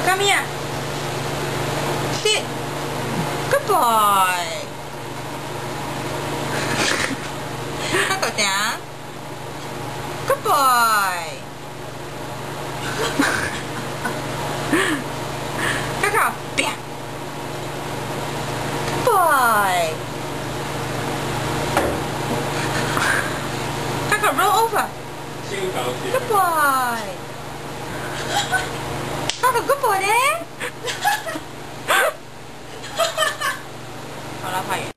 Coco, come here. Sit. Good boy. Coco down. Good boy. Coco, bam. Good boy. Coco, roll over. Good boy. Ano ko po, eh? Wala pa.